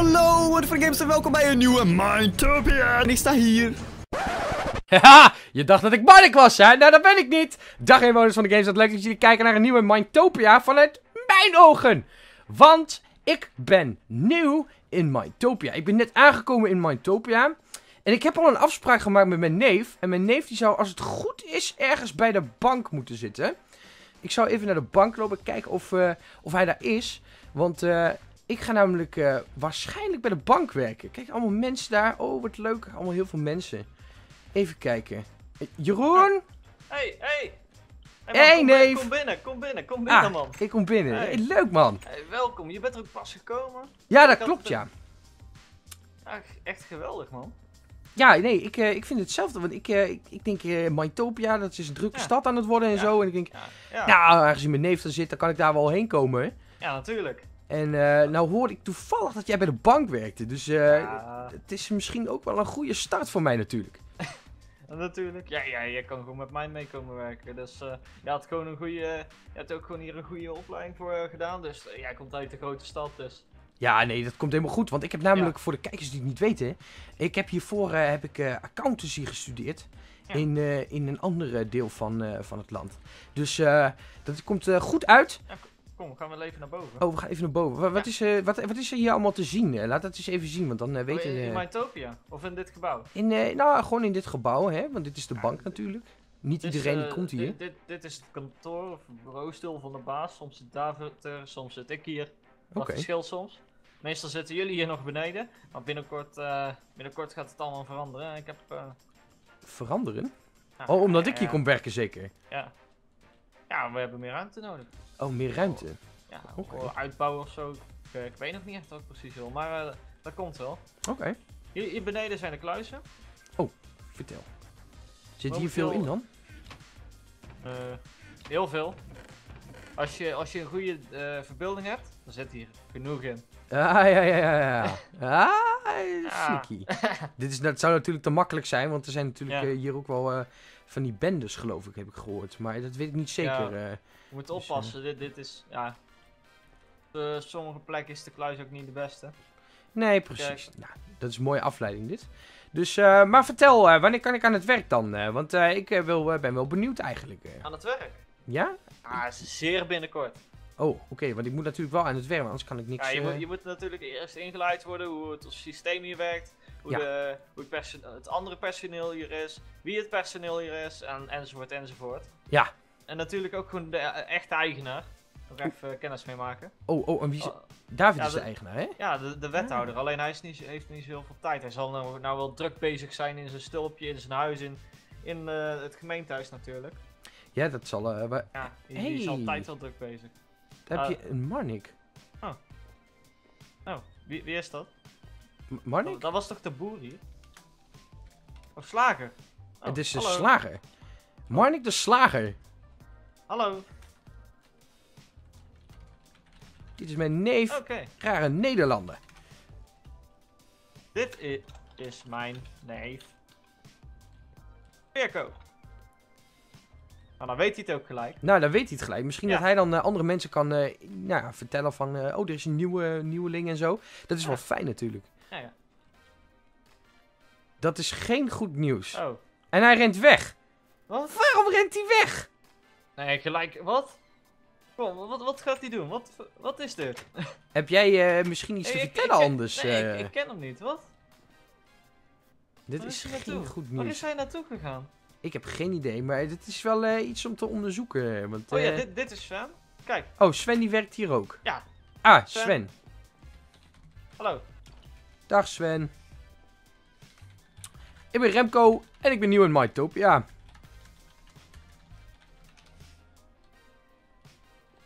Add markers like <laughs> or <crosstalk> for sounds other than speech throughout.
Hallo, voor games en welkom bij een nieuwe Mindtopia. En ik sta hier. <laughs> Haha, je dacht dat ik Marnik was, hè? Nou, dat ben ik niet. Dag inwoners van de Games. Wat leuk dat jullie kijken naar een nieuwe Mindtopia vanuit mijn ogen. Want ik ben nieuw in Mindtopia. Ik ben net aangekomen in Mindtopia. En ik heb al een afspraak gemaakt met mijn neef. En mijn neef die zou, als het goed is, ergens bij de bank moeten zitten. Ik zou even naar de bank lopen, kijken of, eh, of hij daar is. Want eh, ik ga namelijk eh, waarschijnlijk bij de bank werken. Kijk, allemaal mensen daar. Oh, wat leuk. Allemaal heel veel mensen. Even kijken. Eh, Jeroen? Hey, hey! Hey, kom, neef. Kom binnen, kom binnen, kom binnen, Ah, man. ik kom binnen. Hey. Hey, leuk, man. Hey, welkom, je bent er ook pas gekomen. Ja, dat klopt, het- ja. Ah, echt geweldig, man. Ja, nee, ik, eh, ik vind hetzelfde. Want ik, eh, ik, ik denk, eh Mytopia, dat is een drukke Ja. stad aan het worden en Ja. zo. En ik denk, Ja, ja, nou, aangezien mijn neef er zit, dan kan ik daar wel heen komen. ja natuurlijk. En eh, nou hoorde ik toevallig dat jij bij de bank werkte. Dus eh, ja, het is misschien ook wel een goede start voor mij natuurlijk. <laughs> natuurlijk. Ja, ja, je kan gewoon met mij mee komen werken. Dus eh, je had gewoon een goede, je hebt ook gewoon hier een goede opleiding voor gedaan. Dus jij komt uit de grote stad, dus. Ja, nee, dat komt helemaal goed. Want ik heb namelijk, voor de kijkers die het niet weten, ik heb hiervoor heb ik, accountancy gestudeerd. Ja. In, in een ander deel van, van het land. Dus dat komt goed uit. Kom, gaan we wel even naar boven. Oh, we gaan even naar boven. Wa- Wat, Ja. is, eh, wat, wat is er hier allemaal te zien? Eh, laat dat eens even zien, want dan eh, Oh, weten in, we... in Mytopia, of in dit gebouw. in, nou, gewoon in dit gebouw, hè? Want dit is de Ja, bank natuurlijk. Niet Dus, iedereen die komt hier. Dit, dit, dit is het kantoor of bureaustil van de baas. Soms zit David er, soms zit ik hier. Dat Oké. verschilt soms. Meestal zitten jullie hier nog beneden. Maar binnenkort, binnenkort gaat het allemaal veranderen. Ik heb... Veranderen? Oh, omdat ik hier kom werken zeker. Ja. Ja, we hebben meer ruimte nodig. Oh, meer ruimte. Ja, voor uitbouwen of zo. Ik, eh, ik weet nog niet echt wat ik precies wil. Maar eh, dat komt wel. Oké, Hier, hier beneden zijn de kluizen. vertel. Zit hier veel in dan? Eh, heel veel. Als je, als je een goede verbeelding hebt, dan zit hier genoeg in. Ah, ja, ja, ja, ja. <laughs> Ah, sneaky. Dit is, dat zou natuurlijk te makkelijk zijn, want er zijn natuurlijk Ja. hier ook wel van die bendes, geloof ik, heb ik gehoord. Maar dat weet ik niet zeker. eh. Je moet Dus, oppassen, dit, dit is, ja... Op sommige plekken is de kluis ook niet de beste. Nee, precies. Nou, dat is een mooie afleiding dit. Dus, eh, maar vertel, eh, wanneer kan ik aan het werk dan? Eh, want eh, ik eh, wil, eh, ben wel benieuwd eigenlijk. eh. Aan het werk? Ja? Ah, zeer binnenkort. Oh, oké, want ik moet natuurlijk wel aan het werk, anders kan ik niks... Ja, je, eh, moet, je moet natuurlijk eerst ingeleid worden hoe het systeem hier werkt. Hoe, Ja. de, hoe het, het andere personeel hier is. Wie het personeel hier is. En, enzovoort enzovoort. Ja. En natuurlijk ook gewoon de eh, echte eigenaar. Nog even kennis mee maken. Oh, oh, en wie is... Oh, David ja, is de de- eigenaar, hè? ja, de, de wethouder. Alleen hij is niet, heeft niet zo heel veel tijd. Hij zal nou, nou wel druk bezig zijn in zijn stulpje, in zijn huis, in, in eh, het gemeentehuis natuurlijk. Ja, dat zal... eh, wa- Ja, die, die is Hey. altijd wel druk bezig. Heb Ah. je een Marnik? Oh, wie, wie is dat? M- Marnik? Oh, dat was toch de boer hier? Of slager? Oh, het is een hallo. slager. Marnik de slager. Hallo, Dit is mijn neef, oké. rare Nederlander. Dit is, is mijn neef. Mirko. Nou, dan weet hij het ook gelijk. Nou, dan weet hij het gelijk. Misschien Ja. dat hij dan eh, andere mensen kan eh, nou, vertellen van... eh, oh, er is een nieuwe nieuweling en zo. Dat is Ja. wel fijn natuurlijk. Ja, ja. Dat is geen goed nieuws. Oh, En hij rent weg. wat? Waarom rent hij weg? Nee, gelijk, wat? Kom, wat, wat gaat hij doen? Wat, wat is dit? <laughs> Heb jij misschien iets te ik- vertellen ik anders? Nee, ik, ik ken hem niet, wat? dit waar is geen naartoe? goed Waar nieuws. is hij naartoe gegaan? Ik heb geen idee, maar dit is wel eh, iets om te onderzoeken. Want, Oh ja, eh, dit, dit is Sven. Kijk, oh, Sven die werkt hier ook. Ja. Ah, Sven. Sven. hallo. Dag Sven. Ik ben Remco en ik ben nieuw in Mytopia.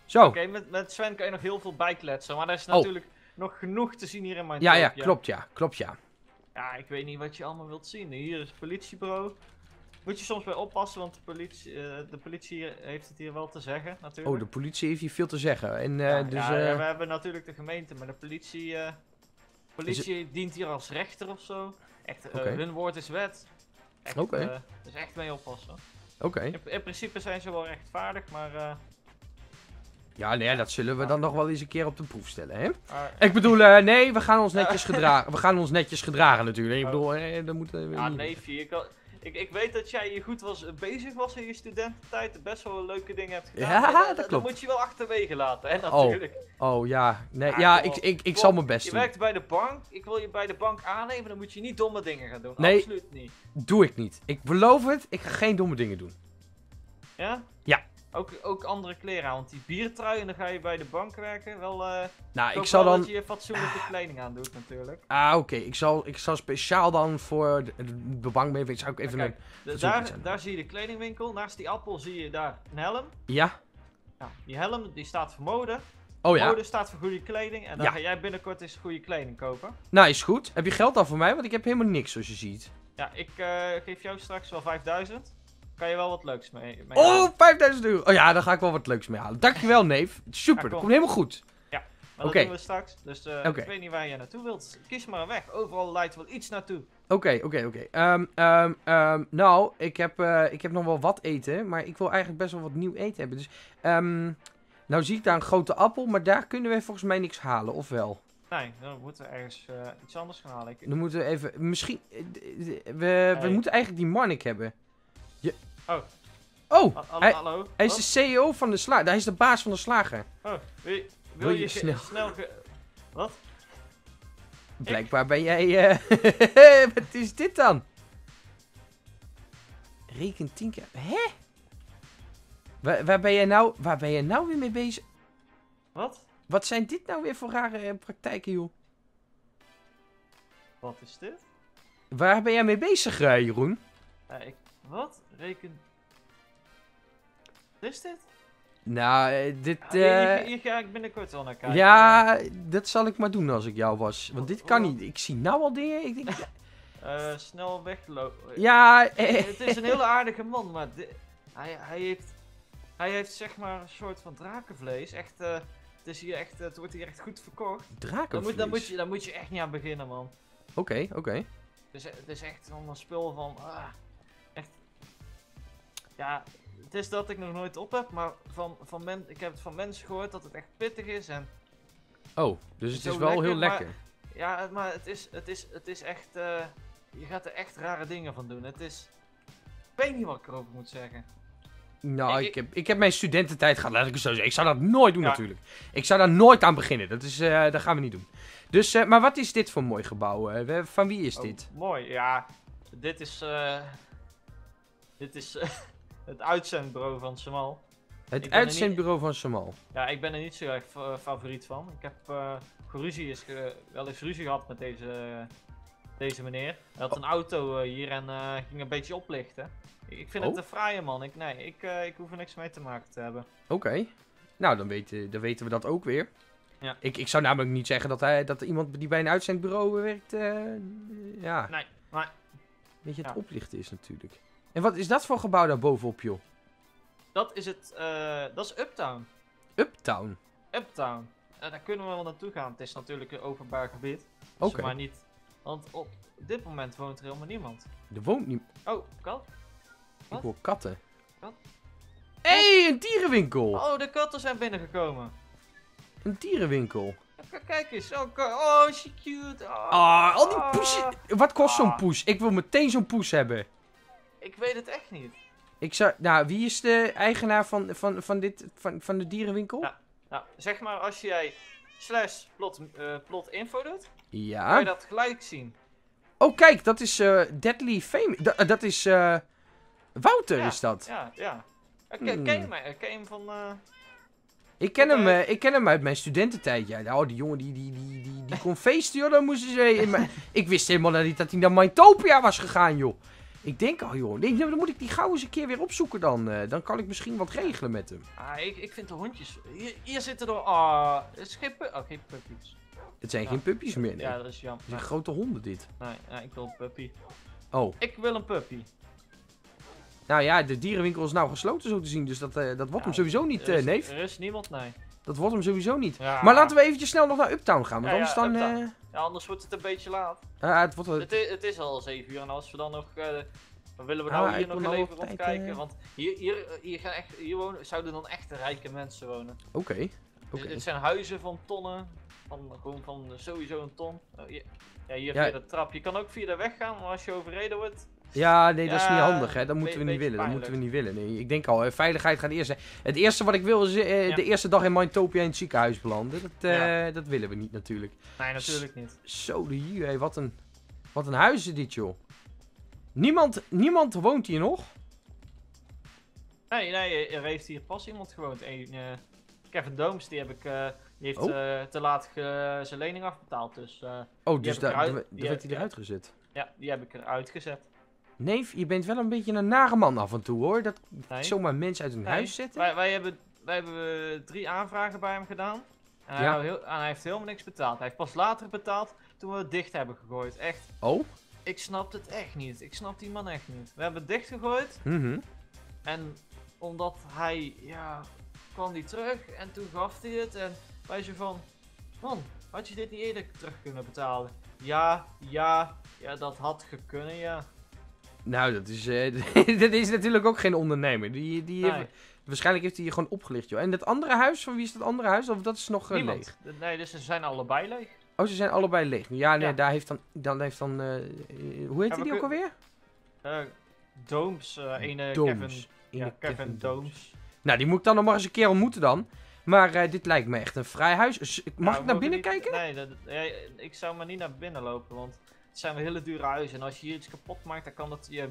Zo. Oké, met, met Sven kan je nog heel veel bijkletsen, maar er is Oh. natuurlijk nog genoeg te zien hier in mijn Ja, ja, klopt ja. Klopt ja. Ja, ik weet niet wat je allemaal wilt zien. Hier is het politiebureau. Moet je soms bij oppassen, want de politie, eh, de politie heeft het hier wel te zeggen, natuurlijk. Oh, de politie heeft hier veel te zeggen. En eh, ja, dus... ja, eh, we hebben natuurlijk de gemeente, maar de politie, eh, politie dient hier als rechter of zo. Echt, hun woord is wet. Echt, Oké. eh, dus echt mee oppassen. Oké. In, in principe zijn ze wel rechtvaardig, maar Ja, nee, dat zullen we dan nog wel eens een keer op de proef stellen, hè? Ik bedoel, nee, we gaan ons netjes gedragen. We gaan ons netjes gedragen natuurlijk. Ik bedoel, eh, dat moeten we ja, neefje, ik, had- ik, ik weet dat jij hier goed was, eh, bezig was in je studententijd. Best wel leuke dingen hebt gedaan. Ja, dat dat, dat klopt. moet je wel achterwege laten, hè, Oh, natuurlijk. Oh, ja. Nee, Ja, ik, ik, ik zal mijn best Je doen. werkt bij de bank, ik wil je bij de bank aannemen, dan moet je niet domme dingen gaan doen. Nee. Absoluut niet. Doe ik niet. Ik beloof het, ik ga geen domme dingen doen. Ja? Ook, ook andere kleren aan, want die biertrui en dan ga je bij de bank werken. Wel, eh Nou, ik zal dan... dat je fatsoenlijke kleding aan doet natuurlijk. Ah, oké. Ik, zal, ik zal speciaal dan voor de, de bank mee... Zou ik even Fatsoenlijk daar, daar zie je de kledingwinkel, naast die appel zie je daar een helm. Ja? Ja, die helm die staat voor mode. Oh ja? Mode staat voor goede kleding en dan Ja. ga jij binnenkort eens goede kleding kopen. Nou, is goed. Heb je geld al voor mij? Want ik heb helemaal niks, zoals je ziet. Ja, ik eh, geef jou straks wel 5000. Kan je wel wat leuks mee, mee Oh, halen. 5000 euro. Oh ja, daar ga ik wel wat leuks mee halen. Dankjewel, neef. Super, Ja, dat kom. komt helemaal goed. Maar oké. dat doen we straks. Dus eh, ik weet niet waar je naartoe wilt. Kies maar een weg. Overal leidt wel iets naartoe. Oké, oké, oké. Ehm, ehm, ehm, nou, ik heb, eh, ik heb nog wel wat eten, maar ik wil eigenlijk best wel wat nieuw eten hebben. Dus, nou zie ik daar een grote appel, maar daar kunnen we volgens mij niks halen, of wel? Nee, dan moeten we ergens eh, iets anders gaan halen. Ik, Dan moeten we even, misschien, we, we Hey. moeten eigenlijk die Marnik hebben. Je, Oh. oh, Ha- hallo, hij, hallo? hij Wat? is de CEO van de slager, hij is de baas van de slager. Oh, wil, je- Wil je je snel- snel... Wat? Blijkbaar ben jij, eh, <laughs> wat is dit dan? Reken 10 keer, hè? Waar, waar ben jij nou, waar ben jij nou weer mee bezig? Wat? Wat zijn dit nou weer voor rare eh, praktijken, joh? Wat is dit? Waar ben jij mee bezig, eh, Jeroen? Ik, wat? Reken... Wat is dit? Nou, eh, dit... Ah, eh, hier, hier ga ik binnenkort wel naar kijken. ja, dat zal ik maar doen als ik jou was. Want dit kan niet. Ik zie nou al dingen. Ik denk, <laughs> Eh, snel weglopen. ja, eh, Het is een hele aardige man, maar hij, hij, heeft, hij heeft zeg maar een soort van drakenvlees. Echt, het, is hier echt, het wordt hier echt goed verkocht. Daar drakenvlees. moet, daar, moet je, daar moet je echt niet aan beginnen, man. Oké, oké. Het is, het is echt zo'n spul van, ah. Ja, het is dat ik nog nooit op heb, maar van, van men, ik heb het van mensen gehoord dat het echt pittig is. En Oh, dus het is wel heel lekker, maar- ja, maar het is, het is, het is echt, eh, je gaat er echt rare dingen van doen. Het is, ik weet niet wat ik erover moet zeggen. Nou, ik- ik heb, ik heb mijn studententijd gehad, laat ik het zo zeggen. Ik zou dat nooit doen Ja. natuurlijk. Ik zou daar nooit aan beginnen. Dat, is, eh, dat gaan we niet doen. Dus, eh, maar wat is dit voor een mooi gebouw? van wie is Oh, dit? mooi, ja. Dit is, eh dit is <laughs> het uitzendbureau van Samal. Het uitzendbureau van Samal. Ja, ik ben er niet zo erg fa- favoriet van. Ik heb eh geruzie is ge- wel eens ruzie gehad met deze, deze meneer. Hij had een auto eh, hier en eh, ging een beetje oplichten. Ik, vind Oh. het een fraaie man. Ik, nee, ik, eh, ik hoef er niks mee te maken te hebben. Oké. Nou, dan weten, dan weten we dat ook weer. Ja. Ik, ik zou namelijk niet zeggen dat, hij, dat iemand die bij een uitzendbureau werkt, eh, ja, Nee, maar weet je, het Ja. oplichten is natuurlijk. En wat is dat voor gebouw daar bovenop, joh? dat is het, eh, dat is Uptown. Uptown. Uptown. En daar kunnen we wel naartoe gaan. Het is natuurlijk een openbaar gebied. Oké. Maar niet, want op dit moment woont er helemaal niemand. Er woont niet... Oh, kat? Ik hoor katten. Wat? Hé, hey, een dierenwinkel! Oh, de katten zijn binnengekomen. Een dierenwinkel. Kijk eens, oh, oh she cute. Oh, Ah, al die poesjes. Wat kost zo'n Ah. poes? Ik wil meteen zo'n poes hebben. Ik weet het echt niet. Ik zou... Nou, wie is de eigenaar van, van, van, dit, van, van de dierenwinkel? Ja. Nou, zeg maar als jij slash plot, eh, plot info doet, kan je Ja. dat gelijk zien. Oh, kijk, dat is eh, Deadly Fame. Da- dat is... eh, Wouter Ja, is dat. Ja, ja. Hmm. Ken, ken je mij? Ken je hem van... Ik ken, hem, ik ken hem uit mijn studententijd. Ja, oh, die jongen die, die, die, die, die kon <laughs> feesten, joh. Dan moesten ze in mijn- ik wist helemaal niet dat hij naar Mytopia was gegaan, joh. Ik denk al, joh. Nee, dan moet ik die gauw eens een keer weer opzoeken dan. eh, dan kan ik misschien wat regelen met hem. Ah, ik, ik vind de hondjes... Hier, hier zitten er... Ah, het is geen, pu oh, geen puppies. Het zijn Ja. geen puppies meer, nee. Ja, dat is jammer. Het zijn grote honden, dit. Nee, nee, ik wil een puppy. Oh. Ik wil een puppy. Nou ja, de dierenwinkel is nou gesloten zo te zien. Dus dat, eh, dat wordt Ja, hem sowieso niet, er eh, is, neef. Er is niemand, nee. Dat wordt hem sowieso niet. Ja. Maar laten we eventjes snel nog naar Uptown gaan. Want Ja, anders ja, dan... Ja, anders wordt het een beetje laat. het wordt... Het, is al 7 uur en als we dan nog eh, Maar willen we nou hier nog nou even rondkijken? eh. Want hier, hier, hier, gaan echt, hier wonen, zouden dan echt rijke mensen wonen. Oké. Dit- zijn huizen van tonnen. Van, gewoon van sowieso een ton. Oh, hier, ja, hier Ja. via de trap. Je kan ook via de weg gaan, maar als je overreden wordt. Ja, nee, dat is niet handig, hè. Dat moeten we niet willen. Dat moeten we niet willen. Nee, ik denk al, eh, veiligheid gaat eerst zijn. Het eerste wat ik wil is eh, Ja. de eerste dag in Mindtopia in het ziekenhuis belanden. Dat, eh, Ja. dat willen we niet natuurlijk. Nee, natuurlijk niet. Zo, de hier, hé, wat een, wat een huis is dit, joh. Niemand, niemand woont hier nog? Nee, nee, er heeft hier pas iemand gewoond. Een, eh, Kevin Dooms, die heb ik. eh, die heeft Oh. eh, te laat ge- zijn lening afbetaald. Dus eh, Oh, dus daar werd- hij eruit gezet. ja, die heb ik eruit gezet. Neef, je bent wel een beetje een nare man af en toe, hoor. Dat Nee. zomaar mensen uit hun Nee, huis zetten. Wij, wij, hebben, wij hebben drie aanvragen bij hem gedaan. En hij, Ja. heel, en hij heeft helemaal niks betaald. Hij heeft pas later betaald toen we het dicht hebben gegooid. Echt, Oh? ik snap het echt niet. Ik snap die man echt niet. We hebben het dicht gegooid. Mhm. En omdat hij, ja, kwam die terug en toen gaf hij het. En wij zo van, man, had je dit niet eerder terug kunnen betalen? Ja, ja, ja, dat had gekunnen, ja. Nou, dat is, eh, <laughs> dat is natuurlijk ook geen ondernemer. Die, die Nee. heeft- waarschijnlijk heeft hij je gewoon opgelicht, joh. En dat andere huis, van wie is dat andere huis? Of dat is nog eh, leeg? Nee, dus ze zijn allebei leeg. Oh, ze zijn allebei leeg. Ja, nee, Ja. daar heeft dan, dan heeft dan, eh, hoe heet we die ook alweer? Dooms, ene Dooms. Kevin, Ene ja, Kevin Dooms. Nou, die moet ik dan nog maar eens een keer ontmoeten dan. Maar dit lijkt me echt een vrij huis. Dus, Mag Nou, ik naar binnen niet- kijken? Nee, dat, ja, ik zou maar niet naar binnen lopen, want het zijn wel hele dure huizen. En als je hier iets kapot maakt, dan kan dat je,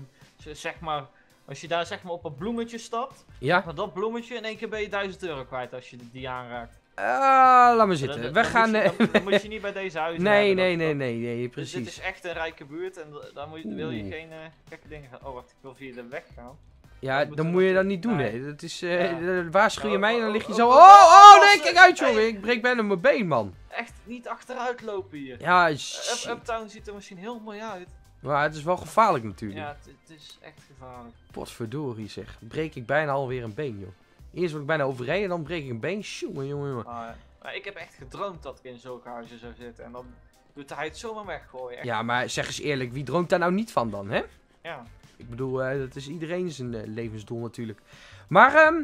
zeg maar, als je daar zeg maar op een bloemetje stapt, Ja? maar dat bloemetje in één keer ben je 1000 euro kwijt als je die aanraakt. Ah, laat maar Dan- zitten. dan- We dan gaan... Moet je, eh, dan, dan moet je <laughs> niet bij deze huizen nee, hebben, nee, nee, nee, nee, Dus dit precies. is echt een rijke buurt en daar moet je, wil je geen eh, gekke dingen gaan. Oh, wacht, ik wil via de weg gaan. Ja, dan moet je dat niet doen, nee. hè. Dat is, eh Ja. dan waarschuw je mij en dan oh, lig je oh, zo... oh, Oh, oh, nee, kijk uit, jongen. Ik breek bijna mijn been, man. Echt niet achteruit lopen hier. Ja, Uh, shit. Uptown ziet er misschien heel mooi uit. Maar het is wel gevaarlijk natuurlijk. Ja, het, het is echt gevaarlijk. Potverdorie zeg. Breek ik bijna alweer een been, joh. Eerst word ik bijna overreden, dan breek ik een been. Jongen, jongen, jongen. Maar, maar ik heb echt gedroomd dat ik in zulke huizen zou zitten. En dan doet hij het zomaar weggooien. Echt. Ja, maar zeg eens eerlijk, wie droomt daar nou niet van dan, hè? Ja. Ik bedoel, eh, dat is iedereen zijn eh, levensdoel natuurlijk. Maar, ehm,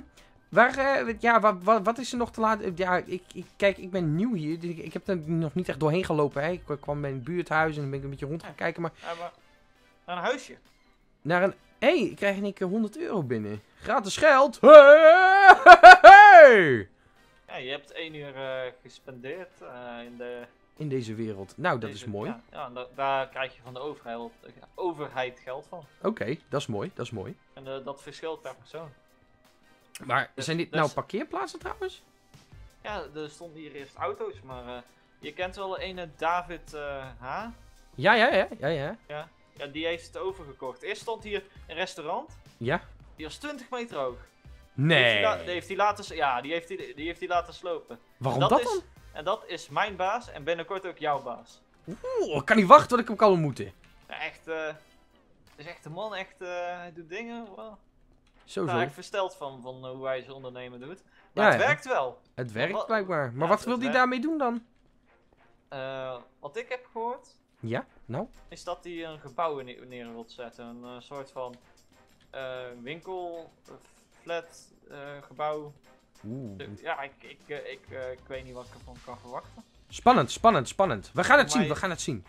waar, eh, ja, wat, wat, wat is er nog te laat? Ja, ik, ik, kijk, ik ben nieuw hier. dus Ik, ik heb er nog niet echt doorheen gelopen. Hè. Ik kwam bij een buurthuis en dan ben ik een beetje rond gaan kijken. Maar Ja, maar naar een huisje. naar een... Hé, hey, ik krijg in één keer 100 euro binnen. Gratis geld. Hey! Ja, je hebt één uur eh, gespendeerd in de... In deze wereld. Nou, dat deze- is mooi. Ja, ja daar krijg je van de overheid, overheid geld van. Oké, dat is mooi, dat is mooi. En eh, dat verschilt per persoon. Maar Dus- zijn dit dus- nou parkeerplaatsen trouwens? Ja, er stonden hier eerst auto's, maar eh, je kent wel een ene David eh, H. Ja, ja, ja, ja, ja. Ja, die heeft het overgekocht. Eerst stond hier een restaurant, Ja? die was 20 meter hoog. Nee. die heeft hij laten, ja, die heeft hij, die heeft hij laten slopen. Waarom dat dat is, dan? En dat is mijn baas en binnenkort ook jouw baas. Oeh, ik kan niet wachten tot ik hem kan ontmoeten. Ja, echt, eh, het is echt een man, echt, eh, hij doet dingen. Wow. Zo, Daar zo. ik versteld van, van eh, hoe hij zijn ondernemen doet. Maar Ja, het ja. werkt wel. Het werkt wat- blijkbaar. Maar wat wil hij daarmee doen dan? Eh, wat ik heb gehoord, Ja, nou? is dat hij een gebouw neer, neer wilt zetten. Een soort van winkel, flat, gebouw. Oeh. Ja, ik, ik, eh, ik, eh, ik weet niet wat ik ervan kan verwachten. Spannend, spannend, spannend. We gaan het zien, we gaan het zien.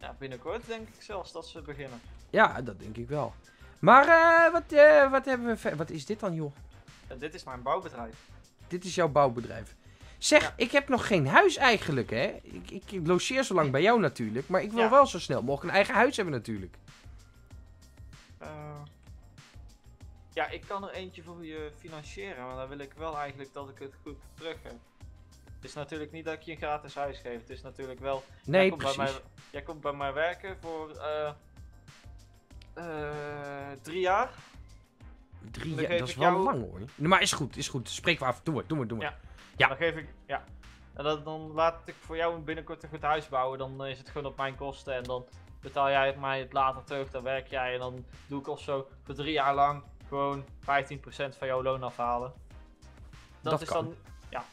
Ja, binnenkort denk ik zelfs dat ze beginnen. Ja, dat denk ik wel. Maar eh, wat, wat hebben we ver- Wat is dit dan, joh? Dit is mijn bouwbedrijf. Dit is jouw bouwbedrijf. Zeg, Ja. ik heb nog geen huis eigenlijk, hè? Ik, ik, logeer zo lang bij jou natuurlijk. Maar ik wil Ja. wel zo snel mogelijk een eigen huis hebben natuurlijk. Ja, ik kan er eentje voor je financieren, maar dan wil ik wel eigenlijk dat ik het goed terug heb. Het is natuurlijk niet dat ik je een gratis huis geef. Het is natuurlijk wel. jij Nee, komt precies. Bij mij, jij komt bij mij werken voor eh, drie jaar. Drie jaar, dat is wel jou- lang hoor. Nee, maar is goed, is goed. Spreek we af. Doe maar, doe maar, doe maar. Ja. Ja. Dan geef ik. Ja. En dat, dan laat ik voor jou binnenkort een goed huis bouwen. Dan is het gewoon op mijn kosten. En dan betaal jij mij het later terug. Dan werk jij. En dan doe ik of zo voor drie jaar lang gewoon 15% van jouw loon afhalen. Dat, Dat is kan. dan. Ja.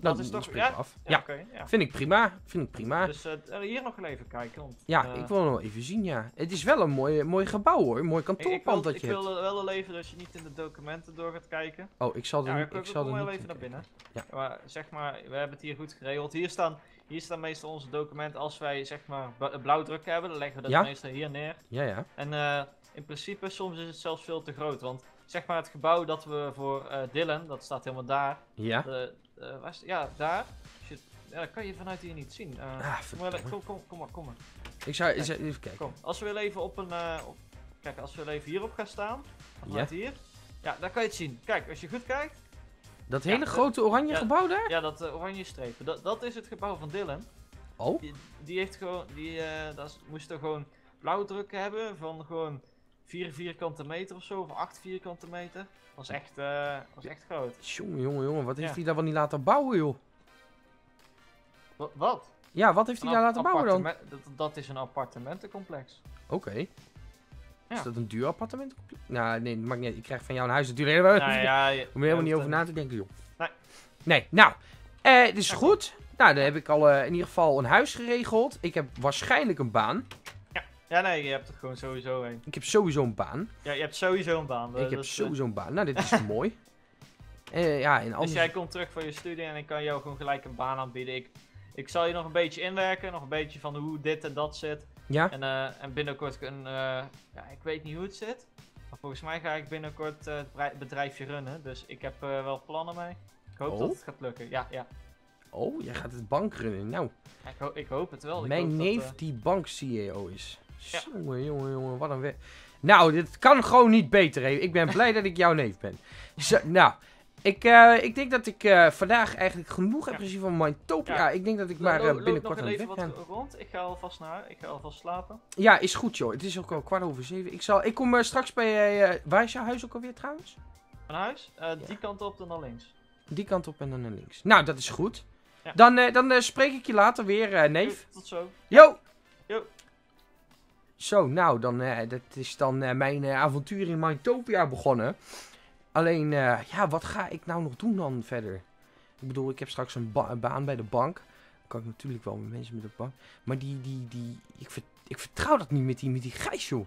dat is toch... ik Ja? af. Ja, Ja, oké, ja. vind ik prima. Vind ik prima. Dus eh, hier nog even kijken. Want, ja, eh, ik wil nog wel even zien, ja. Het is wel een mooi, mooi gebouw hoor. Een mooi ik, ik kantoorpand wil, dat ik je hebt. wil wel wel even dat je niet in de documenten door gaat kijken. Oh, ik zal er, Ja, ik, ik zal er wel even naar binnen. Ja. Maar zeg maar, we hebben het hier goed geregeld. Hier staan, hier staan meestal onze documenten als wij zeg maar bla- blauwdruk hebben. Dan leggen we dat meestal hier neer. Ja, ja. En eh, in principe, soms is het zelfs veel te groot. Want zeg maar het gebouw dat we voor eh Dylan, dat staat helemaal daar. Ja. De, eh, waar is het? ja, daar. Als je- ja, dat kan je vanuit hier niet zien. Eh, Ah, kom, maar, kom, kom, kom maar, kom maar. Ik zou eens even kijken. Kom. Als we wel even op een. op, kijk, als we wel even hierop gaan staan. Ja. Hier. Ja, daar kan je het zien. Kijk, als je goed kijkt. Dat Ja, hele de- grote oranje gebouw daar? Ja, dat oranje strepen. Dat, dat is het gebouw van Dylan. Oh, Die, die heeft gewoon. Die dat moest er gewoon blauwdruk hebben van gewoon 4 vierkante meter of zo. Of 8 vierkante meter. Was echt, eh, was echt groot. jongen, jongen, jongen. Wat heeft Ja. hij daar wel niet laten bouwen, joh? Wa- Wat? Ja, wat heeft hij daar laten bouwen dan? Dat, dat is een appartementencomplex. Oké. Ja. Is dat een duur appartement? Nou, nee, maakt niet. Ik krijg van jou een huis natuurlijk. Daar nou ja, <laughs> je, je helemaal niet over na te denken, joh. Nee. Nee, nou. eh is goed. Nou, dan heb ik al eh, in ieder geval een huis geregeld. Ik heb waarschijnlijk een baan. Ja, nee, je hebt er gewoon sowieso een. Ik heb sowieso een baan. Ja, je hebt sowieso een baan. ik heb dus, eh, sowieso een baan. Nou, dit is <laughs> mooi. Eh, ja, en Dus anders... jij komt terug van je studie en ik kan jou gewoon gelijk een baan aanbieden. Ik, ik zal je nog een beetje inwerken, nog een beetje van hoe dit en dat zit. Ja? En, eh, en binnenkort een, ja, ik weet niet hoe het zit. Maar volgens mij ga ik binnenkort het bedrijfje runnen. Dus ik heb wel plannen mee. Ik hoop Oh? dat het gaat lukken. Ja, ja. Oh, jij gaat het bank runnen. Nou, Ja, Ik, ho- ik hoop het wel. Ik mijn hoop neef die bank-CEO is. Ja. Jongen, jongen, jongen, wat een weg. Nou, dit kan gewoon niet beter. Hè. Ik ben <laughs> blij dat ik jouw neef ben. Zo, nou, ik, eh, ik denk dat ik eh, vandaag eigenlijk genoeg heb gezien van Mindtopia. Ja. Ik denk dat ik maar loop binnenkort aan het weg ga. rond. Ik ga alvast naar. Ik ga alvast slapen. Ja, is goed joh. Het is ook al kwart over zeven. Ik, zal, ik kom straks bij... waar is jouw huis ook alweer trouwens? Mijn huis? Die kant op dan naar links. Die kant op en dan naar links. Nou, dat is goed. Ja. Dan, dan spreek ik je later weer, neef. Tot zo. Yo! Yo. Zo, nou, dan, eh, dat is dan eh, mijn eh, avontuur in Mindtopia begonnen. Alleen, ja, wat ga ik nou nog doen dan verder? Ik bedoel, ik heb straks een, ba- een baan bij de bank. Kan ik natuurlijk wel met mensen met de bank. Maar die, die, die, ik, ik vertrouw dat niet met die, met die Gijs, joh.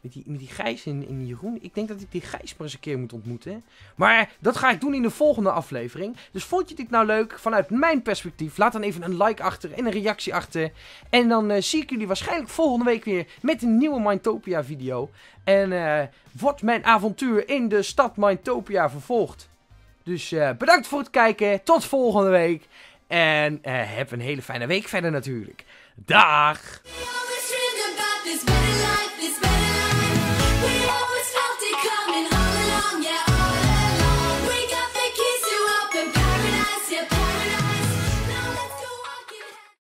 Met die, met die Gijs en, en Jeroen. Ik denk dat ik die Gijs maar eens een keer moet ontmoeten. Maar dat ga ik doen in de volgende aflevering. Dus vond je dit nou leuk vanuit mijn perspectief? Laat dan even een like achter en een reactie achter. En dan eh, zie ik jullie waarschijnlijk volgende week weer met een nieuwe Mindtopia video. En eh, wordt mijn avontuur in de stad Mindtopia vervolgd. Dus eh, bedankt voor het kijken. Tot volgende week. En heb een hele fijne week verder natuurlijk. Dag! We always